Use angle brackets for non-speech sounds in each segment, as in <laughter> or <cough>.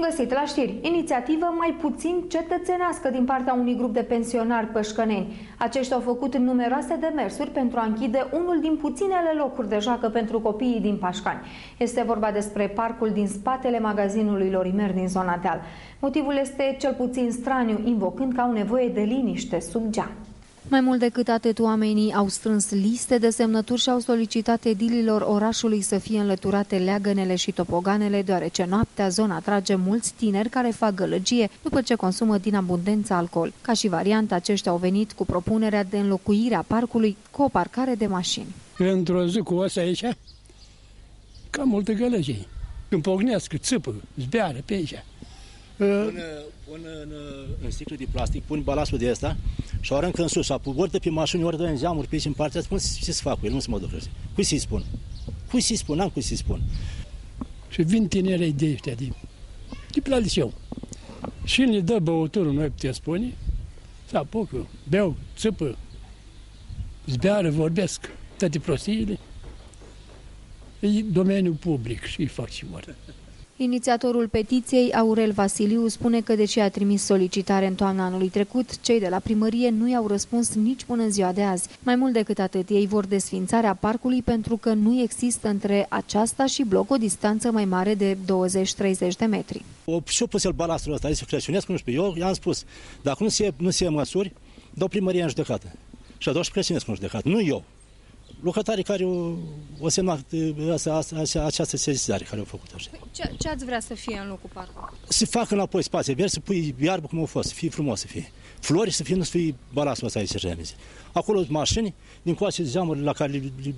Bun găsit la știri! Inițiativă mai puțin cetățenească din partea unui grup de pensionari pășcăneni. Aceștia au făcut numeroase demersuri pentru a închide unul din puținele locuri de joacă pentru copiii din Pașcani. Este vorba despre parcul din spatele magazinului Lorimer din zona deal. Motivul este cel puțin straniu, invocând că au nevoie de liniște sub geam. Mai mult decât atât, oamenii au strâns liste de semnături și au solicitat edililor orașului să fie înlăturate leagănele și topoganele, deoarece noaptea zona atrage mulți tineri care fac gălăgie după ce consumă din abundență alcool. Ca și variantă, aceștia au venit cu propunerea de înlocuire a parcului cu o parcare de mașini. Într-o zi cu asta aici, cam multe gălăgie. Când pognesc, țâpă, zbeară pe aici. Pun, pun în, în sticlă de plastic, pun balasul de asta și o aruncă în sus. Ori de pe mașini, ori de în geamuri, pe aici în partea, spun ce să fac cu el, nu se mă duc. Cui să-i spun? Cui să-i spun? N-am cui să-i spun. Și vin tinerei de ăștia, de, de la liceu. Și ne dă băuturul, noi putem spune, să apucă, beau, țâpă, zbeară, vorbesc, toate prostiile. E domeniul public și îi fac și moarte. Inițiatorul petiției, Aurel Vasiliu, spune că deși a trimis solicitare în toamna anului trecut, cei de la primărie nu i-au răspuns nici până în ziua de azi. Mai mult decât atât, ei vor desfințarea parcului pentru că nu există între aceasta și bloc o distanță mai mare de 20-30 de metri. O, și-o pus el balastul ăsta, să creștinesc, nu știu, eu i-am spus, dacă nu se, nu se măsuri, dau primăria în judecată. Și a dat și creștinesc în judecată, nu eu lucrătorii care au, o semnat această sezizare care au făcut așa. Păi, ce, ce ați vrea să fie în locul parcului? Să facă înapoi spații verzi, să pui iarbă cum au fost, să fie frumos să fie. Flori să fie, nu să fie balasul ăsta aici remezi. Acolo mașini, din coace zeamurile la care le, le,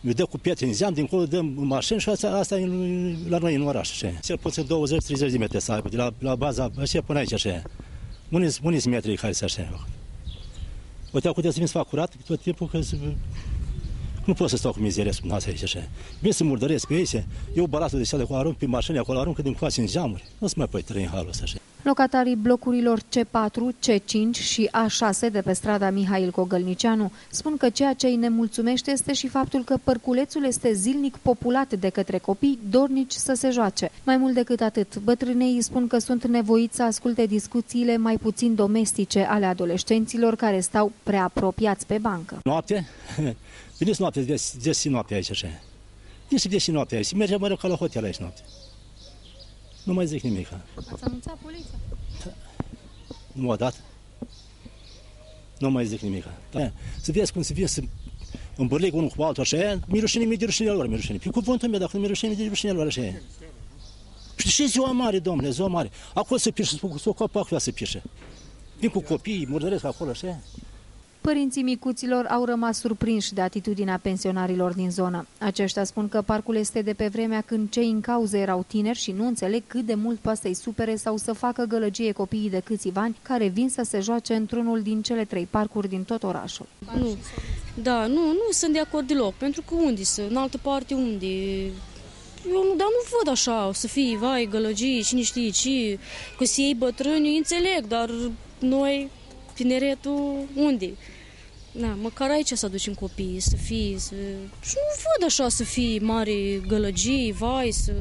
le dă cu pietre în zeam, dincolo dăm mașini și asta, asta e la noi în oraș. Așa. Cel puțin 20-30 de metri să aibă, de la, la baza, așa până aici, așa. Uniți metri care se așa. Uite, acum trebuie să fac curat tot timpul că nu pot să stau cu mizeria sub nas aici așa. Vin să murdăresc pe aici, eu baratul de seadă cu arunc pe mașini acolo, aruncă din coace în geamuri. Nu se mai poate trăi în halul ăsta așa. Locatarii blocurilor C4, C5 și A6 de pe strada Mihail Cogălnicianu spun că ceea ce îi nemulțumește este și faptul că părculețul este zilnic populat de către copii dornici să se joace. Mai mult decât atât, bătrânei spun că sunt nevoiți să asculte discuțiile mai puțin domestice ale adolescenților care stau prea apropiați pe bancă. Noapte? Veniți noapte, des noapte aici așa. Nici des noapte aici. Mergem mă ca la hotel aici noapte. Nu mai zic nimic. Ați anunțat poliția? Da. Nu m-a dat. Nu mai zic nimic. Da. Să vezi cum se vine să îmbărleg unul cu altul așa, mi rușine mi de rușine lor, mi rușine. Pe cuvântul meu, dacă nu mi rușine, mi de rușine lor așa. Și și ziua mare, domnule, ziua mare. Acolo să pișe, să o copac să pișe. Vin cu copii, murdăresc acolo, așa. Părinții micuților au rămas surprinși de atitudinea pensionarilor din zonă. Aceștia spun că parcul este de pe vremea când cei în cauză erau tineri și nu înțeleg cât de mult poate să-i supere sau să facă gălăgie copiii de câțiva ani care vin să se joace într-unul din cele trei parcuri din tot orașul. Nu. Da, nu, nu sunt de acord deloc, pentru că unde să, în altă parte unde eu nu, dar nu văd așa, să fie, vai, gălăgii, cine știe ce, că să iei bătrâni, înțeleg, dar noi, tineretul, unde? Na, măcar aici să aducem copiii, să fie, să... Și nu văd așa să fie mari gălăgii, vai, să...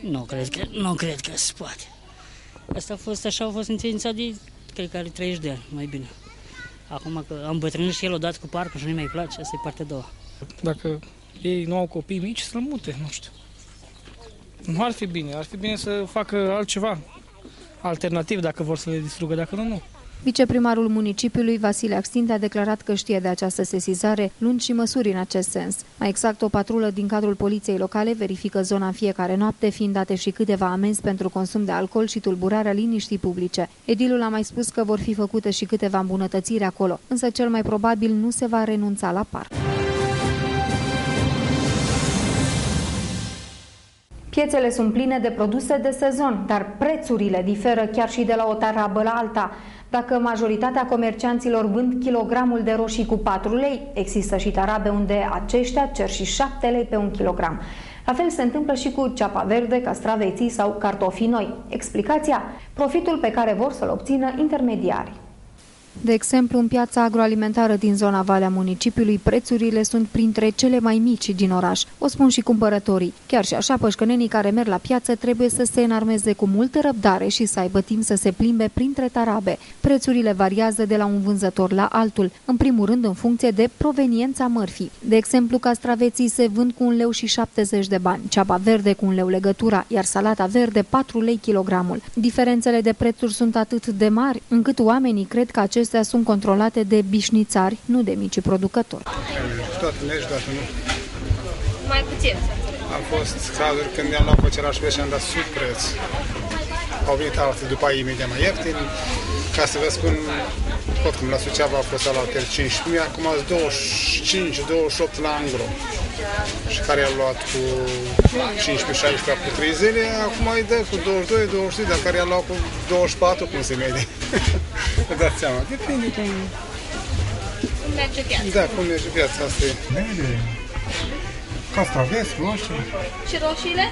Nu cred că, nu cred că se poate. Asta a fost, așa a fost înțelințat de, cred că are 30 de ani, mai bine. Acum că am bătrânit și el odată cu parcul și nu mai place, asta e partea a doua. Dacă ei nu au copii mici, să-l mute, nu știu. Nu ar fi bine, ar fi bine să facă altceva, alternativ, dacă vor să le distrugă, dacă nu, nu. Viceprimarul municipiului, Vasile Axtinte, a declarat că știe de această sesizare, luând și măsuri în acest sens. Mai exact, o patrulă din cadrul poliției locale verifică zona în fiecare noapte, fiind date și câteva amenzi pentru consum de alcool și tulburarea liniștii publice. Edilul a mai spus că vor fi făcute și câteva îmbunătățiri acolo, însă cel mai probabil nu se va renunța la parc. Piețele sunt pline de produse de sezon, dar prețurile diferă chiar și de la o tarabă la alta. Dacă majoritatea comercianților vând kilogramul de roșii cu 4 lei, există și tarabe unde aceștia cer și 7 lei pe un kilogram. La fel se întâmplă și cu ceapa verde, castraveții sau cartofii noi. Explicația? Profitul pe care vor să-l obțină intermediarii. De exemplu, în piața agroalimentară din zona Valea Municipiului, prețurile sunt printre cele mai mici din oraș. O spun și cumpărătorii. Chiar și așa, pășcănenii care merg la piață trebuie să se înarmeze cu multă răbdare și să aibă timp să se plimbe printre tarabe. Prețurile variază de la un vânzător la altul, în primul rând în funcție de proveniența mărfii. De exemplu, castraveții se vând cu un leu și 70 de bani, ceaba verde cu un leu legătura, iar salata verde 4 lei kilogramul. Diferențele de prețuri sunt atât de mari încât oamenii cred că acestea sunt controlate de bișnițari, nu de mici producători. Toată mergi, toată nu. Mai puțin. Am fost cazuri când i-am luat pe același pește și am dat sub preț. Au venit alții după aia imediat mai ieftin. Ca să vă spun, tot cum la Suceava a fost la hotel 15.000, acum ați 25-28 la angro. Și care a luat cu 15-16 cu 3 zile, acum îi dă cu 22-23, dar care a luat cu 24, cum se vede. <laughs> Vă dați seama, depinde cum... Cum merge viața. Da, cum merge viața asta e. Castraveți, roșii. Și roșiile?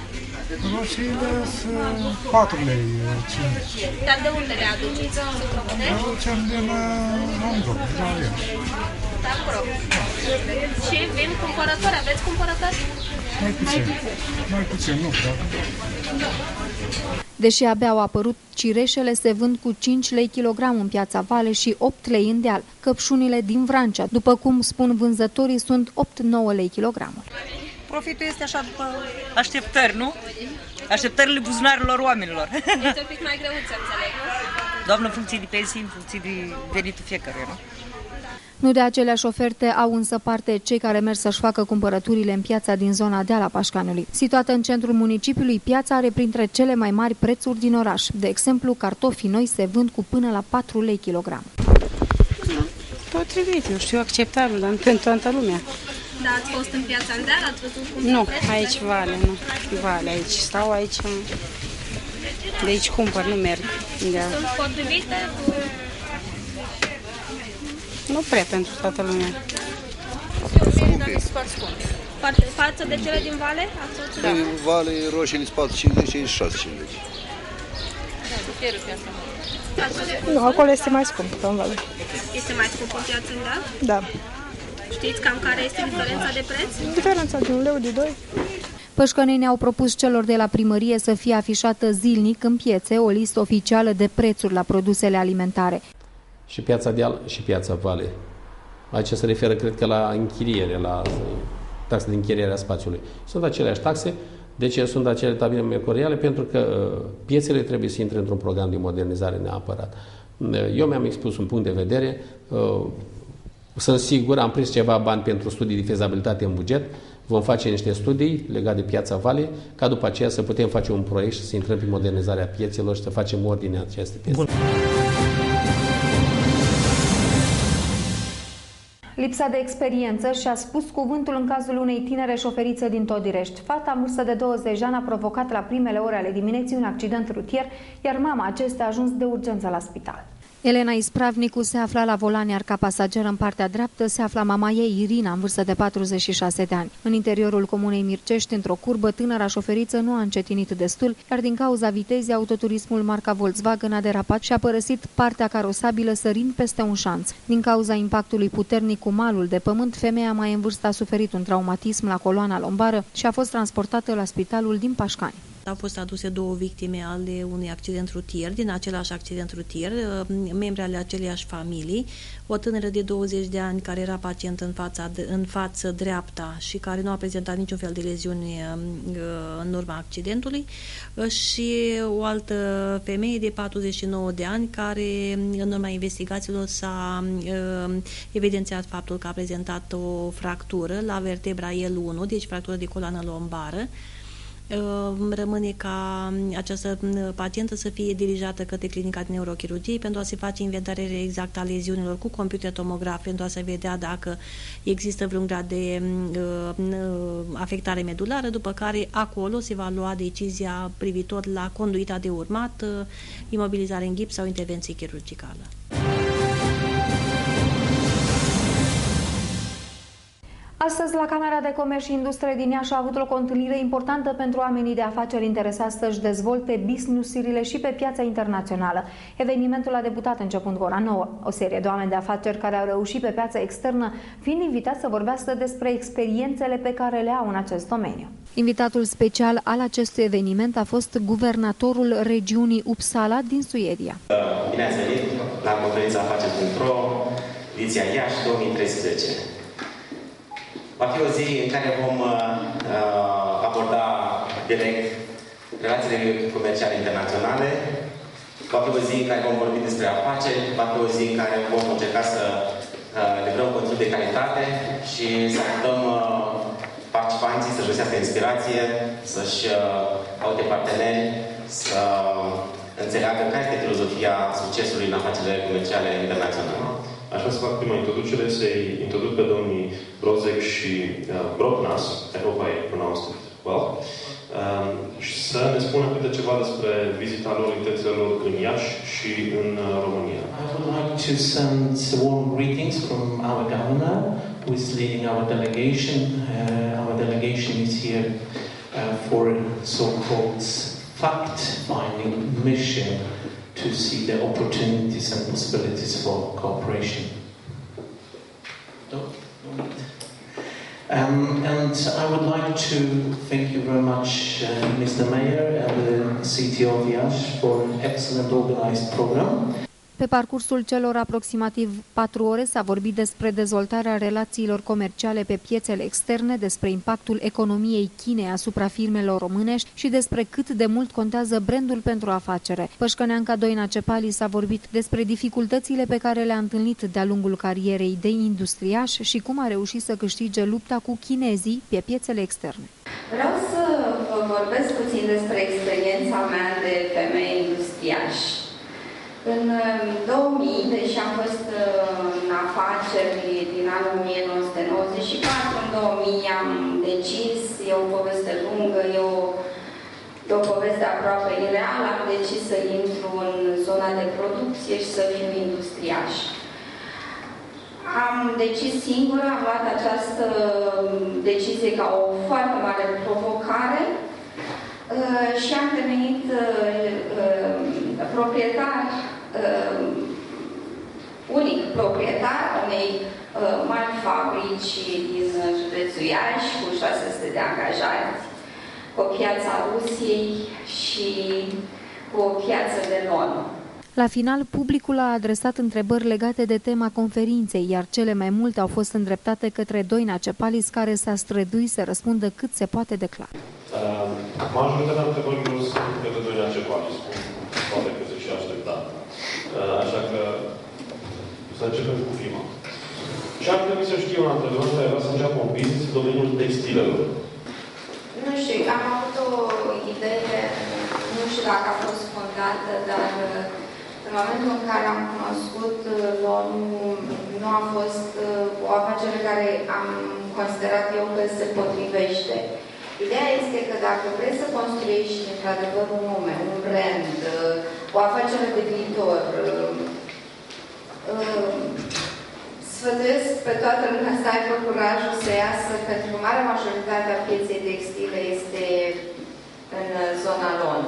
Roșiile sunt 4 lei, 5. Dar de unde le aduceți? Sunt românești? Le aducem din Angro, din la Iași. Da, acolo. Și vin cumpărători. Aveți cumpărători? Mai puțin. Mai puțin, nu prea. Deși abia au apărut, cireșele se vând cu 5 lei kilogram în piața Vale și 8 lei în deal. Căpșunile din Vrancea, după cum spun vânzătorii, sunt 8-9 lei kilogramul. Profitul este așa după așteptări, nu? Așteptările buzunarelor oamenilor. Este un <laughs> pic mai greu să înțeleg, nu? Doamnă, în funcție de pensii, în funcție de venitul fiecăruia, nu? Nu de aceleași oferte au însă parte cei care merg să-și facă cumpărăturile în piața din zona de la Pașcanului. Situată în centrul municipiului, piața are printre cele mai mari prețuri din oraș. De exemplu, cartofii noi se vând cu până la 4 lei kilogram. Potrivit, eu știu, acceptabil, dar nu pentru toată lumea. Da, ați fost în piața Andeal, ați văzut cum Nu, sunt prețurile? aici vale, nu. Vale, aici stau, aici... De aici cumpăr, nu merg. Da. Sunt potrivite cu... Nu prea pentru toată lumea. Dar nu sunt foarte scumpe. Foarte- Față de cele din Vale? Ați văzut? Da. Vale, roșiile 450 și 650. Ați văzut? Nu, acolo este mai scump, pe în vale. Este mai scump în piața Andeal? Da. Știți cam care este diferența de preț? Diferența de un leu, de doi. Pășcănenii au propus celor de la primărie să fie afișată zilnic în piețe o listă oficială de prețuri la produsele alimentare. și piața Deal și piața Vale. Aici se referă, cred că, la închiriere, la taxe de închiriere a spațiului. Sunt aceleași taxe. De ce sunt acele tabine mercuriale? Pentru că uh, piețele trebuie să intre într-un program de modernizare neapărat. Uh, Eu mi-am expus un punct de vedere. Uh, Sunt sigur, am prins ceva bani pentru studii de fezabilitate în buget. Vom face niște studii legate de piața Vale, ca după aceea să putem face un proiect și să intrăm pe modernizarea piețelor și să facem ordine în aceste piețe. Lipsa de experiență și-a spus cuvântul în cazul unei tinere șoferițe din Todirești. Fata în vârstă de 20 de ani a provocat la primele ore ale dimineții un accident rutier, iar mama acestea a ajuns de urgență la spital. Elena Ispravnicu se afla la volan, iar ca pasager în partea dreaptă se afla mama ei, Irina, în vârstă de 46 de ani. În interiorul comunei Mircești, într-o curbă, tânăra șoferiță nu a încetinit destul, iar din cauza vitezei, autoturismul marca Volkswagen a derapat și a părăsit partea carosabilă sărind peste un șanț. Din cauza impactului puternic cu malul de pământ, femeia mai în vârstă a suferit un traumatism la coloana lombară și a fost transportată la spitalul din Pașcani. Au fost aduse două victime ale unui accident rutier, din același accident rutier, uh, membri ale aceleiași familii, o tânără de 20 de ani care era pacient în, fața, în față dreapta și care nu a prezentat niciun fel de leziuni uh, în urma accidentului. Uh, și o altă femeie de 49 de ani care în urma investigațiilor s-a evidențiat faptul că a prezentat o fractură la vertebra L1, deci fractură de coloană lombară, rămâne ca această pacientă să fie dirijată către clinica de neurochirurgie pentru a se face inventariere exactă a leziunilor cu computer tomograf pentru a se vedea dacă există vreun grad de afectare medulară, după care acolo se va lua decizia privitor la conduita de urmat, imobilizare în gips sau intervenție chirurgicală. Astăzi, la Camera de Comerț și Industrie din Iași a avut loc o întâlnire importantă pentru oamenii de afaceri interesați să-și dezvolte business-urile și pe piața internațională. Evenimentul a debutat începând cu ora 9. O serie de oameni de afaceri care au reușit pe piața externă, fiind invitați să vorbească despre experiențele pe care le au în acest domeniu. Invitatul special al acestui eveniment a fost guvernatorul regiunii Uppsala din Suedia. Bine ați venit la conferința afaceri.ro, ediția Iași 2013. Va fi o zi în care vom uh, aborda direct relațiile comerciale internaționale. Va fi o zi în care vom vorbi despre afaceri, va fi o zi în care vom încerca să uh, livrăm conținut de calitate și să ajutăm uh, participanții să-și găsească inspirație, să-și uh, caute parteneri, să înțeleagă care este filozofia succesului în afacerile comerciale internaționale. Aș vrea să fac prima introducere, să-i introduc pe domnii Brozek și uh, Broknas, I hope I pronounced it well, um, și să ne spună câte ceva despre vizita lor, intențiile lor în Iași și în uh, România. I would like to send warm greetings from our governor, who is leading our delegation. Uh, our delegation is here uh, for so-called fact-finding mission to see the opportunities and possibilities for cooperation. Um, and I would like to thank you very much, uh, Mr. Mayor and the City of Yash for an excellent organized program. Pe parcursul celor aproximativ patru ore s-a vorbit despre dezvoltarea relațiilor comerciale pe piețele externe, despre impactul economiei Chinei asupra firmelor românești și despre cât de mult contează brandul pentru afacere. Pășcăneanca Doina Cepali s-a vorbit despre dificultățile pe care le-a întâlnit de-a lungul carierei de industriaș și cum a reușit să câștige lupta cu chinezii pe piețele externe. Vreau să vă vorbesc puțin despre experiența mea de femeie industriaș. În 2000, deși am fost în afaceri din anul 1994, în 2000 am decis, e o poveste lungă, e o, e o poveste aproape ireală, am decis să intru în zona de producție și să fiu industriaș. Am decis singură, am luat această decizie ca o foarte mare provocare și am devenit proprietar uh, unic proprietar unei uh, mari fabrici din județul Iași cu 600 de angajați, cu o piață a Rusiei și cu o piață de non. La final, publicul a adresat întrebări legate de tema conferinței, iar cele mai multe au fost îndreptate către Doina Cepalis, care s-a străduit să răspundă cât se poate de clar. Uh, majoritatea întrebărilor sunt către Doina Cepalis, poate că se și aștepta. Uh, așa că să începem cu prima. Ce ar trebui să știe un antreprenor care vrea să înceapă un business în domeniul textilelor? Nu știu, am avut o idee, nu știu dacă a fost fondată, dar în momentul în care am cunoscut lor, nu a fost o afacere care am considerat eu că se potrivește. Ideea este că dacă vrei să construiești într-adevăr un nume, un brand, o afacere de viitor, sfătuiesc pe toată lumea să aibă curajul să iasă, pentru că marea majoritate a pieței textile este în zona lor.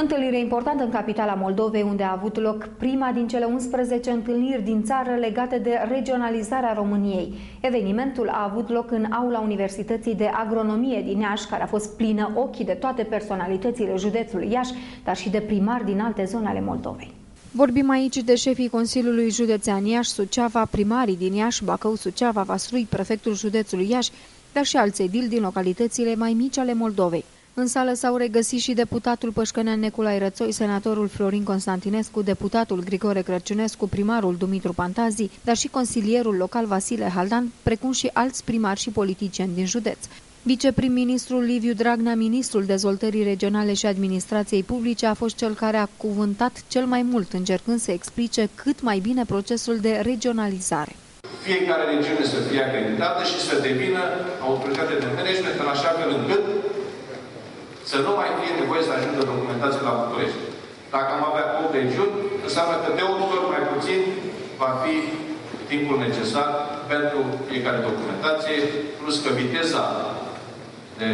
Întâlnire importantă în capitala Moldovei, unde a avut loc prima din cele 11 întâlniri din țară legate de regionalizarea României. Evenimentul a avut loc în aula Universității de Agronomie din Iași, care a fost plină ochii de toate personalitățile județului Iași, dar și de primari din alte zone ale Moldovei. Vorbim aici de șefii Consiliului Județean Iași, Suceava, primarii din Iași, Bacău, Suceava, Vaslui, prefectul județului Iași, dar și alți edili din localitățile mai mici ale Moldovei. În sală s-au regăsit și deputatul Pășcănean Neculai Rățoi, senatorul Florin Constantinescu, deputatul Grigore Crăciunescu, primarul Dumitru Pantazi, dar și consilierul local Vasile Haldan, precum și alți primari și politicieni din județ. Viceprim-ministrul Liviu Dragnea, ministrul dezvoltării regionale și administrației publice, a fost cel care a cuvântat cel mai mult, încercând să explice cât mai bine procesul de regionalizare. Fiecare regiune să fie acreditată și să devină autoritate de management în așa fel încât să nu mai fie nevoie să ajungă documentație la București. Dacă am avea 8 regiuni, înseamnă că de 8 ori mai puțin va fi timpul necesar pentru fiecare documentație, plus că viteza de,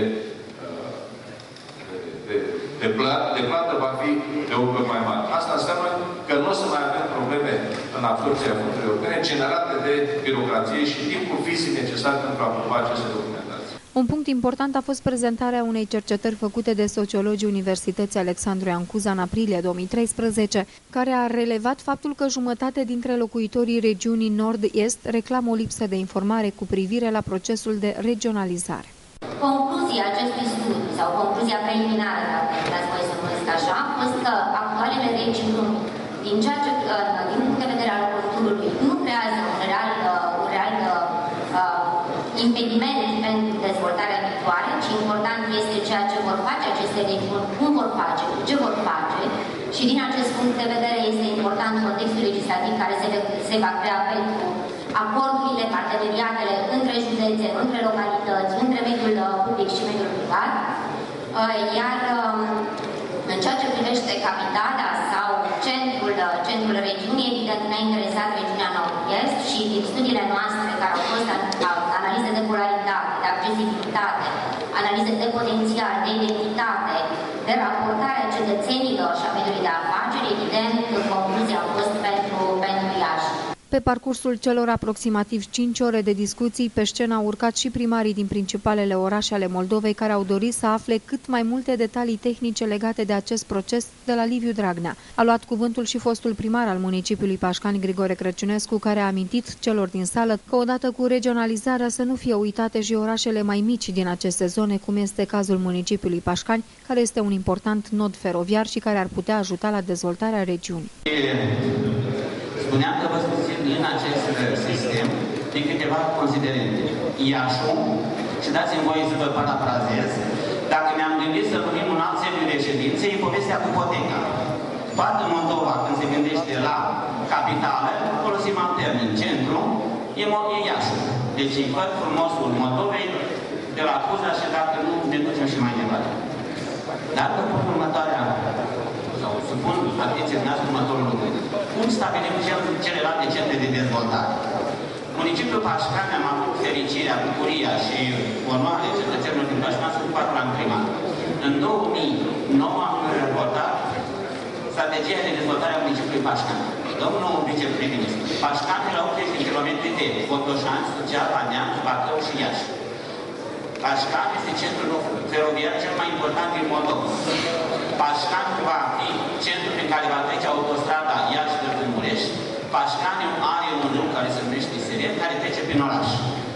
de, de, plată, de plată va fi de o mai mare. Asta înseamnă că nu o să mai avem probleme în absorpția fondurilor europene generate de birocrație și timpul fizic necesar pentru a aproba aceste documentații. Un punct important a fost prezentarea unei cercetări făcute de sociologii Universității Alexandru Ancuza în aprilie 2013, care a relevat faptul că jumătate dintre locuitorii regiunii Nord-Est reclamă o lipsă de informare cu privire la procesul de regionalizare. Concluzia acestui studiu, sau concluzia preliminară, dacă vreți voi să numesc așa, a fost că actualele regiuni, din, ceea ce, din punct de vedere al culturului, nu creează un real, un real uh, impediment pentru dezvoltarea viitoare, ci important este ceea ce vor face aceste regiuni, cum vor face, ce vor face și din acest punct de vedere este important contextul legislativ care se, se va crea pentru acordurile, parteneriatele între județe, între localități, între mediul uh, public și mediul privat. Uh, iar um, în ceea ce privește capitala sau centrul, uh, centrul regiunii, evident ne-a interesat regiunea Nord-Est și din studiile noastre care au fost analize de polaritate, de accesibilitate, analize de potențial, de identitate, de raportare a cetățenilor și a mediului de afaceri, evident, concluzia a fost pentru, pentru Iași. Pe parcursul celor aproximativ 5 ore de discuții, pe scenă au urcat și primarii din principalele orașe ale Moldovei care au dorit să afle cât mai multe detalii tehnice legate de acest proces de la Liviu Dragnea. A luat cuvântul și fostul primar al municipiului Pașcani, Grigore Crăciunescu, care a amintit celor din sală că odată cu regionalizarea să nu fie uitate și orașele mai mici din aceste zone, cum este cazul municipiului Pașcani, care este un important nod feroviar și care ar putea ajuta la dezvoltarea regiunii. Spuneam că vă susțin în acest sistem din câteva considerente. Iașu, și dați-mi voie să vă parafrazez, dacă mi-am gândit să numim un alt sediu de ședință, e povestea cu poteca. Toată Moldova, când se gândește la capitală, folosim alt termen. Centru e, e Iașu. Deci e văd frumosul Moldovei de la Cuza și dacă nu, ne ducem și mai departe. Dar vă pun următoarea, sau supun atenție dumneavoastră următorul lucru. Cum stabilim celelalte centre de dezvoltare? Municipiul Pașcani am avut fericirea, bucuria și onoare cetățenilor din Pașcani să fac la primar. În 2009 am reportat strategia de dezvoltare a municipiului Pașcani. Domnul viceprim-ministru, Pașcani la 80 km de Botoșani, Suceava, Neamț, Bacău și Iași. Pașcan este centrul feroviar cel mai important din Moldova. Pașcan va fi centrul prin care va trece autostrada Iași de Mureș. Pașcan are un drum care se numește Seren, care trece prin oraș.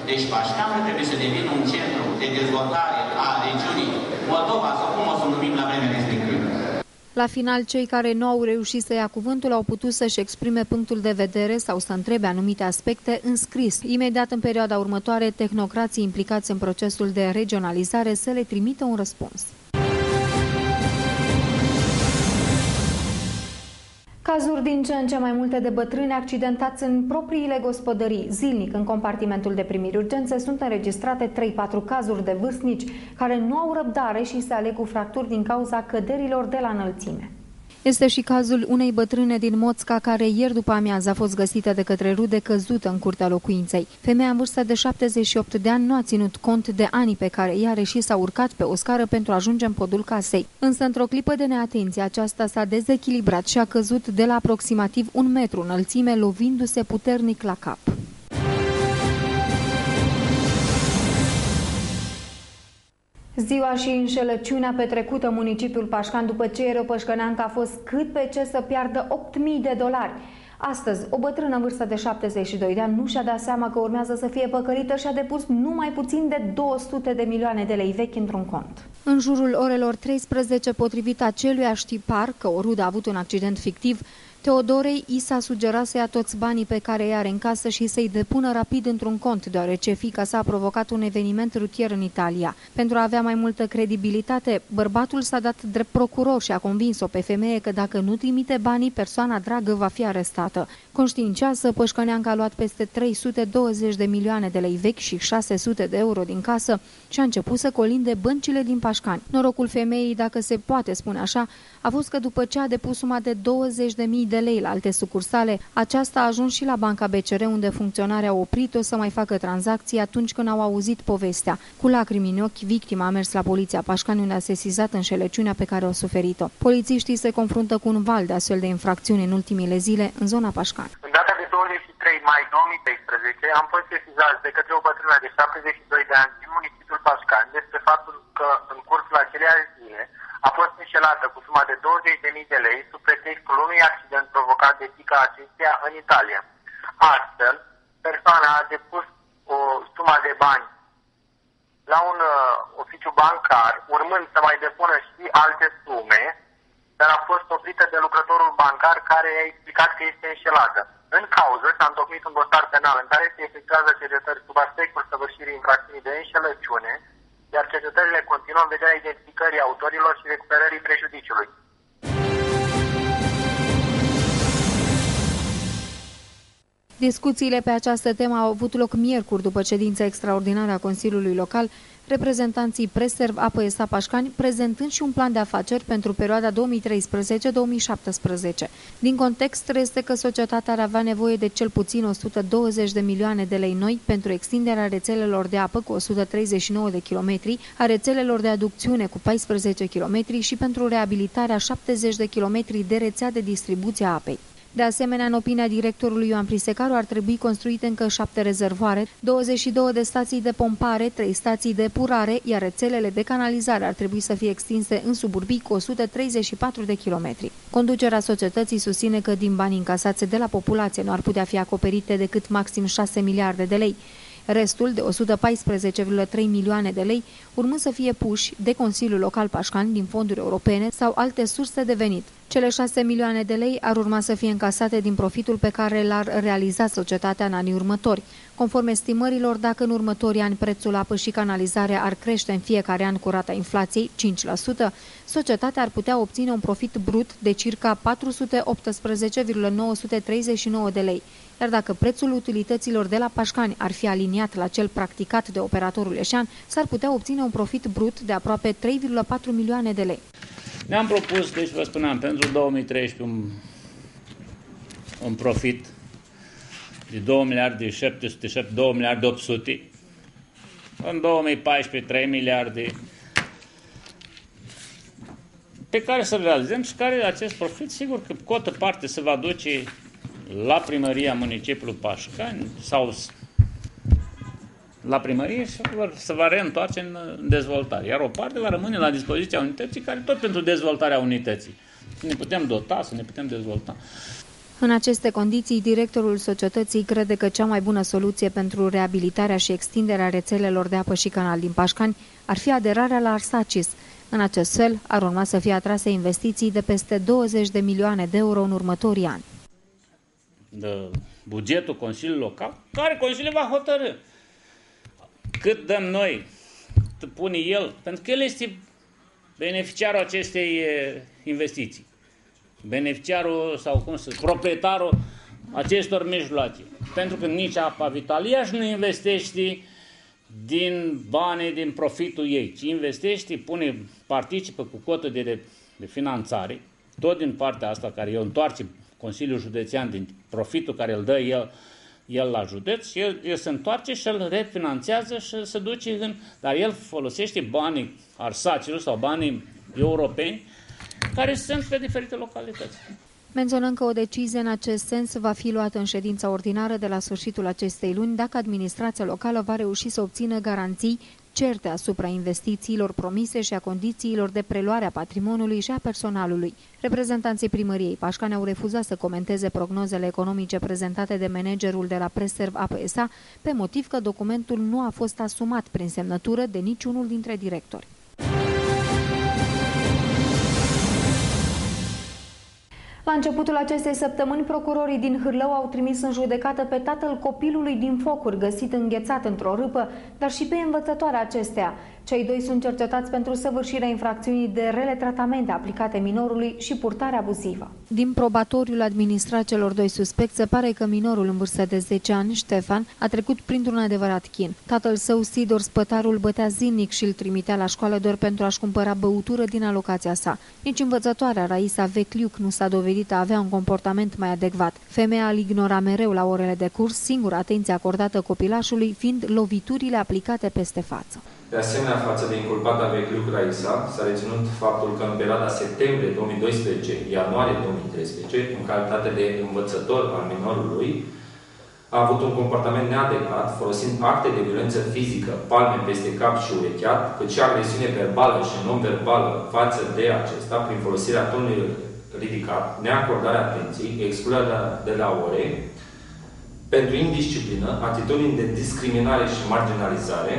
Deci Pașcan trebuie să devină un centru de dezvoltare a regiunii Moldova, sau cum o să numim la vremea respectivă. La final, cei care nu au reușit să ia cuvântul au putut să-și exprime punctul de vedere sau să întrebe anumite aspecte în scris. Imediat în perioada următoare, tehnocrații implicați în procesul de regionalizare să le trimită un răspuns. Cazuri din ce în ce mai multe de bătrâni accidentați în propriile gospodării. Zilnic, în compartimentul de primiri urgențe, sunt înregistrate 3-4 cazuri de vârstnici care nu au răbdare și se aleg cu fracturi din cauza căderilor de la înălțime. Este și cazul unei bătrâne din Moțca care ieri după amiază a fost găsită de către rude căzută în curtea locuinței. Femeia în vârstă de 78 de ani nu a ținut cont de anii pe care ea și s-a urcat pe o scară pentru a ajunge în podul casei. Însă, într-o clipă de neatenție, aceasta s-a dezechilibrat și a căzut de la aproximativ un metru înălțime, lovindu-se puternic la cap. Ziua și înșelăciunea petrecută în municipiul Pașcan după ce ieri o pășcăneancă a fost cât pe ce să piardă 8.000 de dolari. Astăzi, o bătrână în vârstă de 72 de ani nu și-a dat seama că urmează să fie păcălită și a depus numai puțin de 200 de milioane de lei vechi într-un cont. În jurul orelor 13, potrivit acelui știpar că o rudă a avut un accident fictiv, Teodorei i s-a sugerat să ia toți banii pe care îi are în casă și să-i depună rapid într-un cont, deoarece fica s-a provocat un eveniment rutier în Italia. Pentru a avea mai multă credibilitate, bărbatul s-a dat drept procuror și a convins-o pe femeie că dacă nu trimite banii, persoana dragă va fi arestată. Conștiincioasă, Pășcăneanca a luat peste 320 de milioane de lei vechi și 600 de euro din casă și a început să colinde băncile din Pașcani. Norocul femeii, dacă se poate spune așa, a fost că după ce a depus suma de 20.000 de lei la alte sucursale, aceasta a ajuns și la Banca BCR, unde funcționarea a oprit-o să mai facă tranzacții atunci când au auzit povestea. Cu lacrimi în ochi, victima a mers la poliția Pașcani, unde a sesizat înșelăciunea pe care o suferit-o. Polițiștii se confruntă cu un val de astfel de infracțiuni în ultimile zile în zona Pașcani. În data de 23 mai 2013 am fost sesizați de către o bătrână de 72 de ani din municipiul Pașcani despre faptul că în cursul acelei zile a fost înșelată cu suma de 20.000 de lei sub pretextul unui accident provocat de fica acesteia în Italia. Astfel, persoana a depus o sumă de bani la un uh, oficiu bancar, urmând să mai depună și alte sume, dar a fost oprită de lucrătorul bancar care a explicat că este înșelată. În cauză s-a întocmit un dosar penal în care se efectuează cercetări sub aspectul săvârșirii infracțiunii de înșelăciune, iar cercetările continuă în vederea identificării autorilor și recuperării prejudiciului. Discuțiile pe această temă au avut loc miercuri după ședința extraordinară a Consiliului Local, reprezentanții Preserv APSA Pașcani prezentând și un plan de afaceri pentru perioada 2013-2017. Din context este că societatea ar avea nevoie de cel puțin 120 de milioane de lei noi pentru extinderea rețelelor de apă cu 139 de kilometri, a rețelelor de aducțiune cu 14 km și pentru reabilitarea 70 de kilometri de rețea de distribuție a apei. De asemenea, în opinia directorului Ioan Prisecaru, ar trebui construite încă șapte rezervoare, 22 de stații de pompare, 3 stații de purare, iar rețelele de canalizare ar trebui să fie extinse în suburbii cu 134 de kilometri. Conducerea societății susține că din banii încasați de la populație nu ar putea fi acoperite decât maxim 6 miliarde de lei. Restul, de 114,3 milioane de lei, urmând să fie puși de Consiliul Local Pașcan din fonduri europene sau alte surse de venit. Cele 6 milioane de lei ar urma să fie încasate din profitul pe care l-ar realiza societatea în anii următori. Conform estimărilor, dacă în următorii ani prețul apă și canalizare ar crește în fiecare an cu rata inflației 5%, societatea ar putea obține un profit brut de circa 418,939 de lei, iar dacă prețul utilităților de la Pașcani ar fi aliniat la cel practicat de operatorul Eșan, s-ar putea obține un profit brut de aproape 3,4 milioane de lei. Ne-am propus, deci vă spuneam, pentru 2013 un, un profit de 2 miliarde 700, 2 miliarde 800, în 2014 3 miliarde, pe care să realizăm și care acest profit, sigur că cotă parte se va duce la primăria municipiului Pașcani sau la primărie și se va reîntoarce în dezvoltare. Iar o parte va rămâne la dispoziția unității, care tot pentru dezvoltarea unității. Să ne putem dota, să ne putem dezvolta. În aceste condiții, directorul societății crede că cea mai bună soluție pentru reabilitarea și extinderea rețelelor de apă și canal din Pașcani ar fi aderarea la Arsacis. În acest fel, ar urma să fie atrase investiții de peste 20 de milioane de euro în următorii ani. De bugetul Consiliului Local, care Consiliul va hotărâ cât dăm noi, pune el, pentru că el este beneficiarul acestei investiții. Beneficiarul sau cum să proprietarul acestor mijloace. Pentru că nici apa Vitaliaș nu investește din banii, din profitul ei, ci investește, pune, participă cu cotă de, de, de finanțare, tot din partea asta care eu întoarce Consiliul Județean din profitul care îl dă el el la județ și el, el se întoarce și îl refinanțează și se duce în... Dar el folosește banii arsacilor sau banii europeni care sunt pe diferite localități. Menționăm că o decizie în acest sens va fi luată în ședința ordinară de la sfârșitul acestei luni dacă administrația locală va reuși să obțină garanții certe asupra investițiilor promise și a condițiilor de preluare a patrimoniului și a personalului. Reprezentanții primăriei Pașcane au refuzat să comenteze prognozele economice prezentate de managerul de la Preserv APSA, pe motiv că documentul nu a fost asumat prin semnătură de niciunul dintre directori. La începutul acestei săptămâni, procurorii din Hârlău au trimis în judecată pe tatăl copilului din focuri găsit înghețat într-o râpă, dar și pe învățătoarea acesteia. Cei doi sunt cercetați pentru săvârșirea infracțiunii de rele tratamente aplicate minorului și purtare abuzivă. Din probatoriul administrat celor doi suspecți, se pare că minorul în vârstă de 10 ani, Ștefan, a trecut printr-un adevărat chin. Tatăl său, Sidor Spătarul, bătea zilnic și îl trimitea la școală doar pentru a-și cumpăra băutură din alocația sa. Nici învățătoarea Raisa Vecliuc nu s-a dovedit dovedit a avea un comportament mai adecvat. Femeia îl ignora mereu la orele de curs, singura atenție acordată copilașului fiind loviturile aplicate peste față. De asemenea, față de inculpata Vecliuc Raisa, s-a reținut faptul că în perioada septembrie 2012-ianuarie 2013, în calitate de învățător al minorului, a avut un comportament neadecvat, folosind acte de violență fizică, palme peste cap și urechiat, cât și agresiune verbală și non-verbală față de acesta, prin folosirea tonului ridicat, neacordarea atenției, excluderea de la ore, pentru indisciplină, atitudini de discriminare și marginalizare,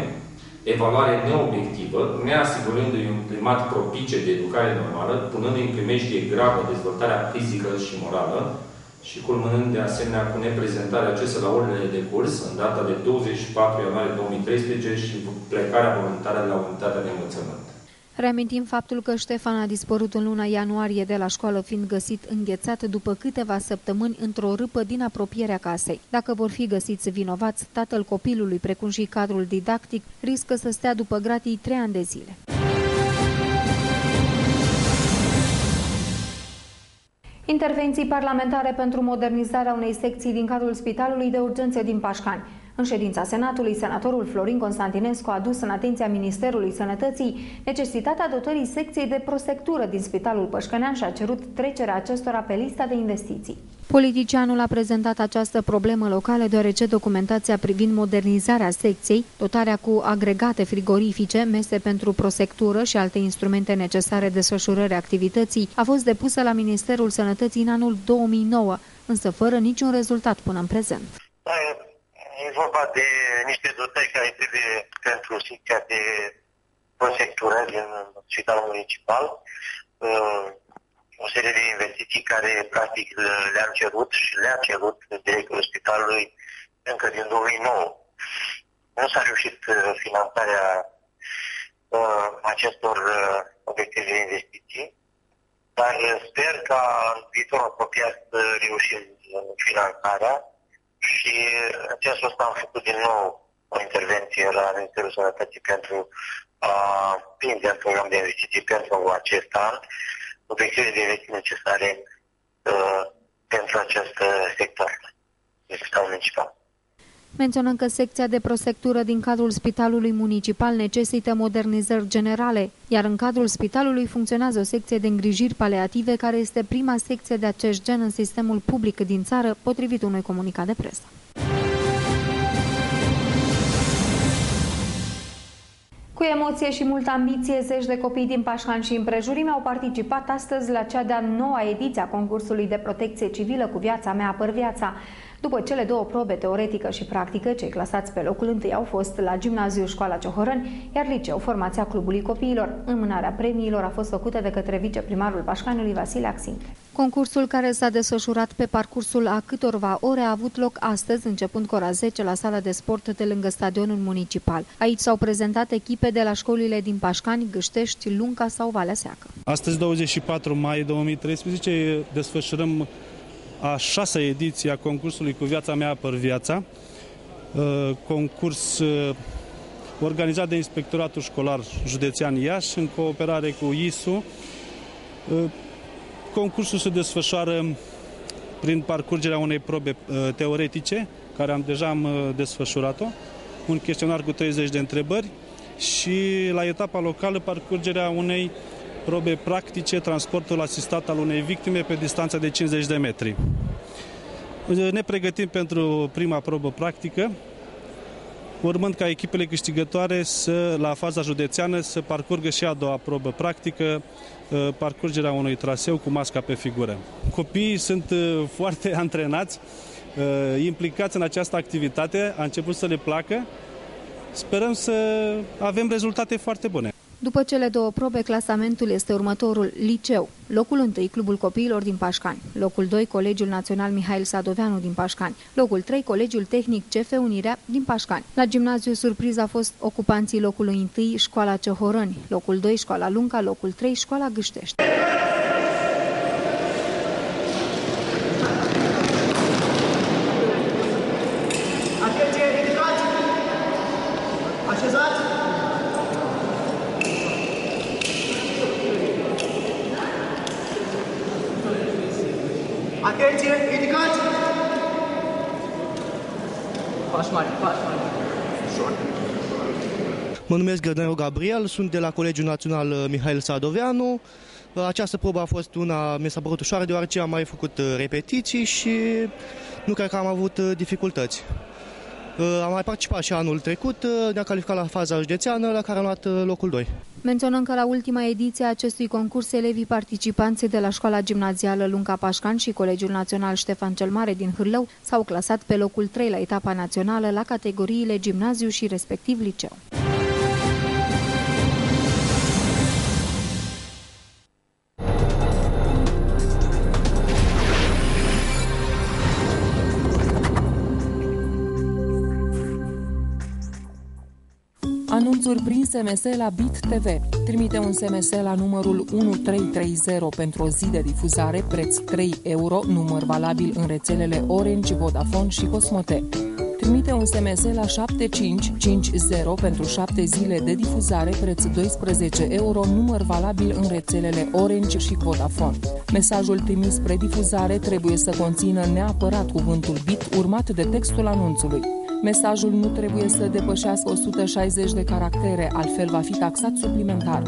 evaluare neobiectivă, neasigurându-i un climat propice de educare normală, punând în primejdie gravă dezvoltarea fizică și morală și culmânând de asemenea cu neprezentarea acestea la orele de curs în data de 24 ianuarie 2013 și plecarea voluntară de la unitatea de învățământ. Reamintim faptul că Ștefan a dispărut în luna ianuarie de la școală fiind găsit înghețat după câteva săptămâni într-o râpă din apropierea casei. Dacă vor fi găsiți vinovați, tatăl copilului, precum și cadrul didactic, riscă să stea după gratii trei ani de zile. Intervenții parlamentare pentru modernizarea unei secții din cadrul Spitalului de Urgențe din Pașcani. În ședința Senatului, senatorul Florin Constantinescu a adus în atenția Ministerului Sănătății necesitatea dotării secției de prosectură din Spitalul Pășcănean și a cerut trecerea acestora pe lista de investiții. Politicianul a prezentat această problemă locală deoarece documentația privind modernizarea secției, dotarea cu agregate frigorifice, mese pentru prosectură și alte instrumente necesare desfășurării activității a fost depusă la Ministerul Sănătății în anul 2009, însă fără niciun rezultat până în prezent. E vorba de niște dotări care trebuie pentru secția de prosectură din spitalul municipal. Uh, o serie de investiții care practic le-am cerut și le-a cerut directorul spitalului încă din 2009. Nu s-a reușit uh, finanțarea uh, acestor obiective de investiții, dar sper ca în viitorul apropiat să reușim finanțarea și în sensul ăsta am făcut din nou o intervenție la Ministerul Sănătății pentru a prinde în program de investiții pentru acest an obiective de investiții necesare uh, pentru acest sector de spital municipal. Menționăm că secția de prosectură din cadrul spitalului municipal necesită modernizări generale, iar în cadrul spitalului funcționează o secție de îngrijiri paliative care este prima secție de acest gen în sistemul public din țară, potrivit unui comunicat de presă. Cu emoție și multă ambiție, zeci de copii din Pașcan și împrejurime au participat astăzi la cea de-a noua ediție a concursului de protecție civilă cu viața mea apăr viața. După cele două probe teoretică și practică, cei clasați pe locul întâi au fost la Gimnaziu Școala Ciohorăni, iar liceu formația Clubului Copiilor. Înmânarea premiilor a fost făcută de către viceprimarul Pașcanului Vasile Axinte. Concursul care s-a desfășurat pe parcursul a câtorva ore a avut loc astăzi, începând cu ora 10, la sala de sport de lângă stadionul municipal. Aici s-au prezentat echipe de la școlile din Pașcani, Gâștești, Lunca sau Valea Seacă. Astăzi, 24 mai 2013, desfășurăm a șasea ediție a concursului Cu viața mea apăr viața, uh, concurs uh, organizat de Inspectoratul Școlar Județean Iași în cooperare cu ISU. Uh, concursul se desfășoară prin parcurgerea unei probe teoretice, care am deja am desfășurat-o, un chestionar cu 30 de întrebări și la etapa locală parcurgerea unei probe practice, transportul asistat al unei victime pe distanța de 50 de metri. Ne pregătim pentru prima probă practică, urmând ca echipele câștigătoare să, la faza județeană să parcurgă și a doua probă practică, uh, parcurgerea unui traseu cu masca pe figură. Copiii sunt uh, foarte <laughs> antrenați, uh, implicați în această activitate, a început să le placă. Sperăm să avem rezultate foarte bune. După cele două probe, clasamentul este următorul. Liceu. Locul 1, Clubul Copiilor din Pașcani. Locul 2, Colegiul Național Mihail Sadoveanu din Pașcani. Locul 3, Colegiul Tehnic CF Unirea din Pașcani. La gimnaziu surpriza a fost ocupanții locului 1, Școala Cehorăni. Locul 2, Școala Lunca. Locul 3, Școala Gâștești. mari, pași mari. Mă numesc Gărnău Gabriel, sunt de la Colegiul Național uh, Mihail Sadoveanu. Uh, Această probă a fost una, mi s-a părut ușoară, deoarece am mai făcut uh, repetiții și nu cred că am avut uh, dificultăți. Uh, Am mai participat și anul trecut, uh, ne-a calificat la faza județeană, la care am luat uh, locul 2. Menționăm că la ultima ediție a acestui concurs, elevii participanți de la școala gimnazială Lunca Pașcan și Colegiul Național Ștefan cel Mare din Hârlău s-au clasat pe locul 3 la etapa națională la categoriile gimnaziu și respectiv liceu. Anunțuri prin SMS la Bit TV. Trimite un SMS la numărul 1330 pentru o zi de difuzare, preț 3 euro, număr valabil în rețelele Orange, Vodafone și Cosmote. Trimite un SMS la 7550 pentru 7 zile de difuzare, preț 12 euro, număr valabil în rețelele Orange și Vodafone. Mesajul trimis spre difuzare trebuie să conțină neapărat cuvântul bit urmat de textul anunțului. Mesajul nu trebuie să depășească 160 de caractere, altfel va fi taxat suplimentar.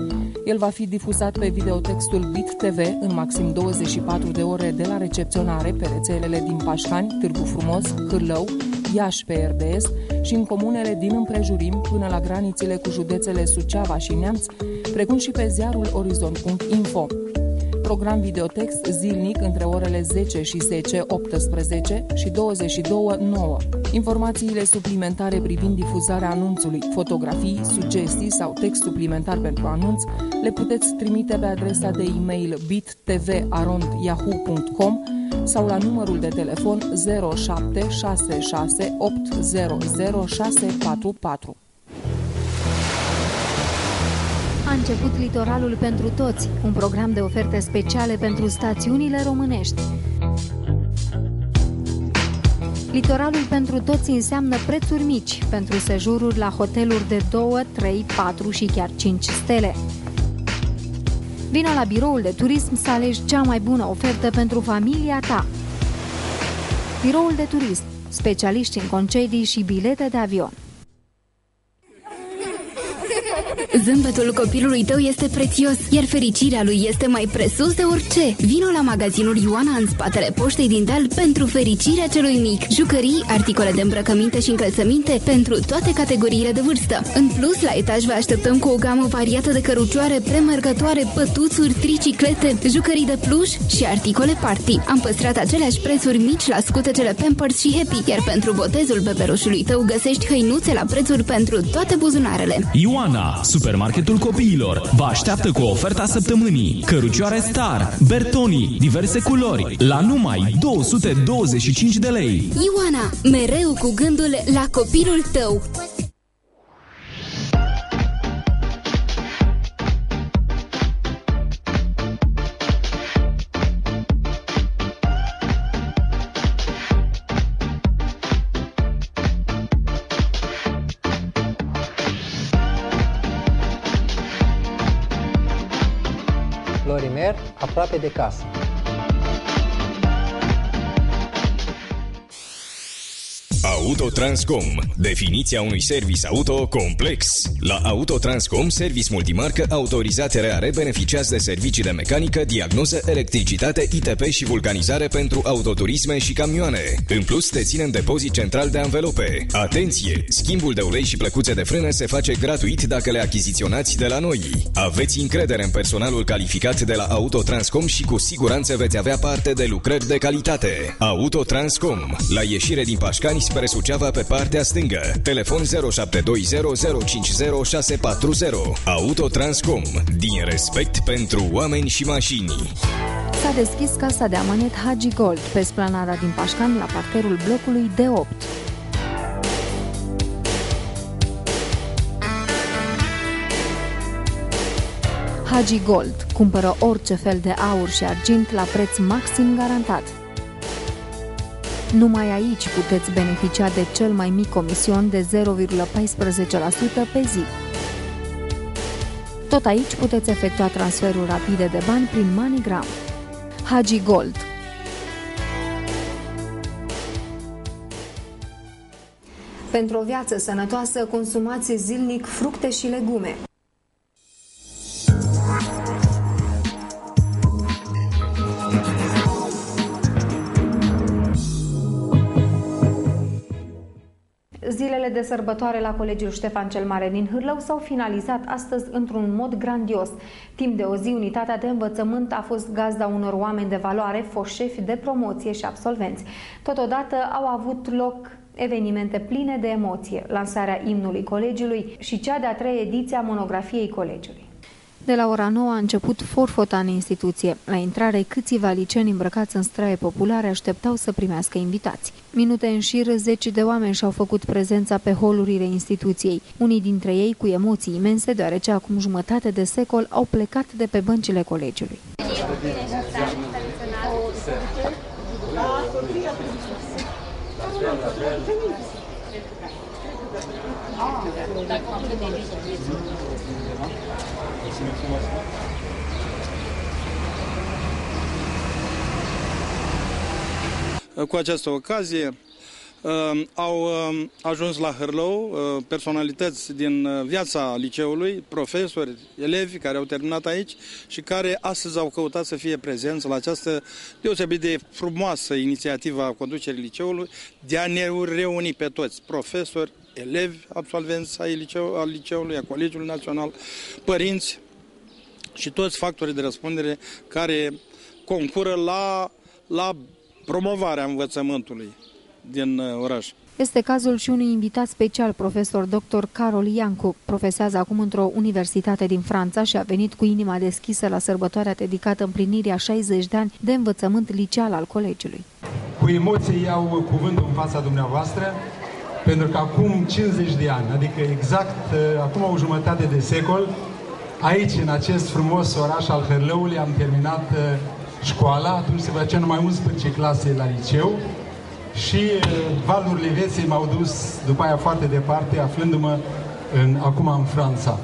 El va fi difuzat pe videotextul Bit TV în maxim 24 de ore de la recepționare pe rețelele din Pașcani, Târgu Frumos, Cârlău, Iași pe RDS și în comunele din împrejurim până la granițele cu județele Suceava și Neamț, precum și pe ziarul orizont.info program videotext zilnic între orele 10 și 10, 18 și 22, 9. Informațiile suplimentare privind difuzarea anunțului, fotografii, sugestii sau text suplimentar pentru anunț le puteți trimite pe adresa de e-mail bittv.yahoo.com sau la numărul de telefon 0766 început Litoralul pentru toți, un program de oferte speciale pentru stațiunile românești. Litoralul pentru toți înseamnă prețuri mici pentru sejururi la hoteluri de 2, 3, 4 și chiar 5 stele. Vino la biroul de turism să alegi cea mai bună ofertă pentru familia ta. Biroul de turism, specialiști în concedii și bilete de avion. Zâmbetul copilului tău este prețios, iar fericirea lui este mai presus de orice. Vino la magazinul Ioana în spatele poștei din Deal pentru fericirea celui mic. Jucării, articole de îmbrăcăminte și încălțăminte pentru toate categoriile de vârstă. În plus, la etaj vă așteptăm cu o gamă variată de cărucioare premergătoare, pătuțuri, triciclete, jucării de pluș și articole party. Am păstrat aceleași prețuri mici la scutecele Pampers și Happy, iar pentru botezul bebelușului tău găsești hăinuțe la prețuri pentru toate buzunarele. Ioana, supermarketul copiilor, vă așteaptă cu oferta săptămânii. Cărucioare Star, Bertoni, diverse culori, la numai 225 de lei. Ioana, mereu cu gândul la copilul tău. Lorimer, aproape Autotranscom. Definiția unui service auto complex. La Autotranscom, service multimarcă autorizat RAR beneficiați de servicii de mecanică, diagnoză, electricitate, ITP și vulcanizare pentru autoturisme și camioane. În plus, deținem depozit central de anvelope. Atenție! Schimbul de ulei și plăcuțe de frână se face gratuit dacă le achiziționați de la noi. Aveți încredere în personalul calificat de la Autotranscom și cu siguranță veți avea parte de lucrări de calitate. Autotranscom. La ieșire din Pașcani spre Suceava pe partea stângă. Telefon 0720050640. Autotranscom. Din respect pentru oameni și mașini. S-a deschis casa de amanet Hagi Gold pe splanada din Pașcani la parterul blocului D8. Hagi Gold cumpără orice fel de aur și argint la preț maxim garantat. Numai aici puteți beneficia de cel mai mic comision de 0,14% pe zi. Tot aici puteți efectua transferuri rapide de bani prin MoneyGram. Hagi Gold Pentru o viață sănătoasă, consumați zilnic fructe și legume. Zilele de sărbătoare la Colegiul Ștefan cel Mare din Hârlău s-au finalizat astăzi într-un mod grandios. Timp de o zi, unitatea de învățământ a fost gazda unor oameni de valoare, foști șefi de promoție și absolvenți. Totodată au avut loc evenimente pline de emoție, lansarea imnului colegiului și cea de-a treia ediție a monografiei colegiului. De la ora 9 a început forfota în instituție. La intrare, câțiva liceeni îmbrăcați în straie populare așteptau să primească invitați. Minute în șir, zeci de oameni și-au făcut prezența pe holurile instituției. Unii dintre ei cu emoții imense, deoarece acum jumătate de secol au plecat de pe băncile colegiului. Cu această ocazie um, au um, ajuns la Hârlău uh, personalități din uh, viața liceului, profesori, elevi care au terminat aici și care astăzi au căutat să fie prezenți la această deosebit de frumoasă inițiativă a conducerii liceului de a ne reuni pe toți, profesori, elevi absolvenți ai liceu, al liceului, a Colegiului Național, părinți și toți factorii de răspundere care concură la, la promovarea învățământului din uh, oraș. Este cazul și unui invitat special, profesor dr. Carol Iancu. Profesează acum într-o universitate din Franța și a venit cu inima deschisă la sărbătoarea dedicată împlinirii a 60 de ani de învățământ liceal al colegiului. Cu emoții iau cuvântul în fața dumneavoastră, pentru că acum 50 de ani, adică exact uh, acum o jumătate de secol, aici, în acest frumos oraș al Hărlăului, am terminat uh, școala, atunci se făcea numai 11 clase la liceu și uh, valurile vieții m-au dus după aia foarte departe, aflându-mă în, acum în Franța.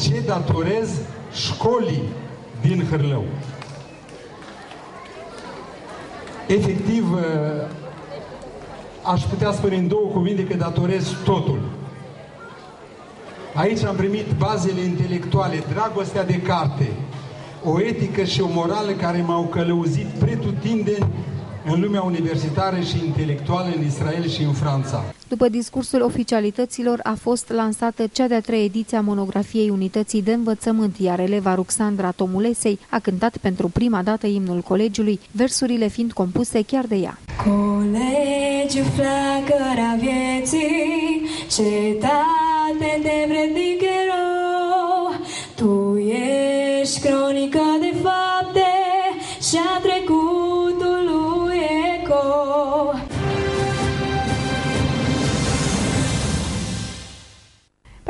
Ce datorez școlii din Hârlău? Efectiv, uh, aș putea spune în două cuvinte că datorez totul. Aici am primit bazele intelectuale, dragostea de carte, o etică și o morală care m-au călăuzit pretutindeni în lumea universitară și intelectuală în Israel și în Franța. După discursul oficialităților a fost lansată cea de-a treia ediție a monografiei Unității de Învățământ, iar eleva Ruxandra Tomulesei a cântat pentru prima dată imnul colegiului, versurile fiind compuse chiar de ea. Colegiu flacăra vieții, cetate de vrednic erou, tu ești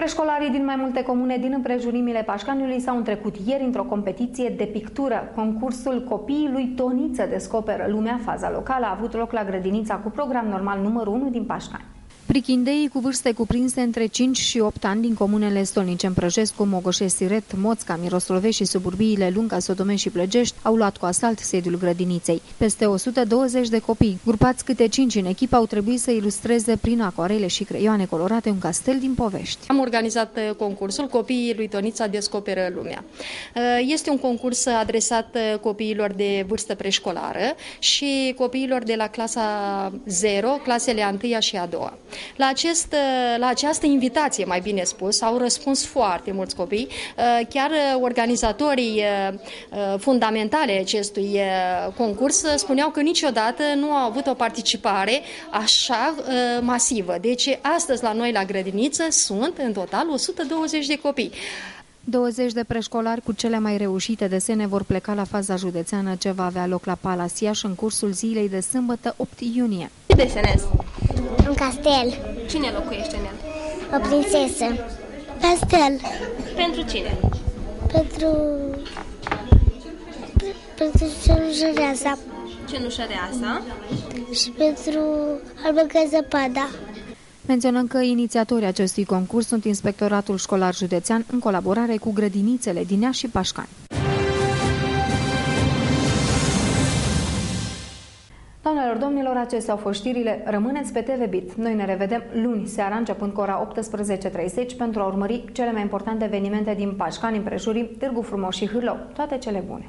Preșcolarii din mai multe comune din împrejurimile Pașcaniului s-au întrecut ieri într-o competiție de pictură. Concursul Copiii lui Toniță descoperă lumea, faza locală, a avut loc la grădinița cu program normal numărul 1 din Pașcani. Prichindeii cu vârste cuprinse între 5 și 8 ani din comunele Stolnice Împrăjescu, Mogoșe, Siret, Moțca, Miroslove și suburbiile Lunca, Sodome și Plăgești au luat cu asalt sediul grădiniței. Peste 120 de copii, grupați câte 5 în echipă, au trebuit să ilustreze prin acoarele și creioane colorate un castel din povești. Am organizat uh, concursul Copiii lui Tonița descoperă lumea. Uh, Este un concurs adresat uh, copiilor de vârstă preșcolară și copiilor de la clasa 0, clasele a 1 și a 2. La, acest, la această invitație, mai bine spus, au răspuns foarte mulți copii. Chiar organizatorii fundamentale acestui concurs spuneau că niciodată nu au avut o participare așa masivă. Deci astăzi la noi la grădiniță sunt în total 120 de copii. 20 de preșcolari cu cele mai reușite desene vor pleca la faza județeană ce va avea loc la Palasiaș în cursul zilei de sâmbătă 8 iunie. Ce desenezi? Un castel. Cine locuiește în el? O prințesă. Castel. Pentru cine? Pentru... Pentru cenușăreasa. Cenușăreasa. Și pentru a băga zăpada. Menționăm că inițiatorii acestui concurs sunt Inspectoratul Școlar Județean în colaborare cu grădinițele din Iași și Pașcani. Doamnelor, domnilor, acestea au fost știrile. Rămâneți pe TV Bit. Noi ne revedem luni seara, începând cu ora 18.30, pentru a urmări cele mai importante evenimente din Pașcani, împrejurii, Târgu Frumos și Hârlău. Toate cele bune!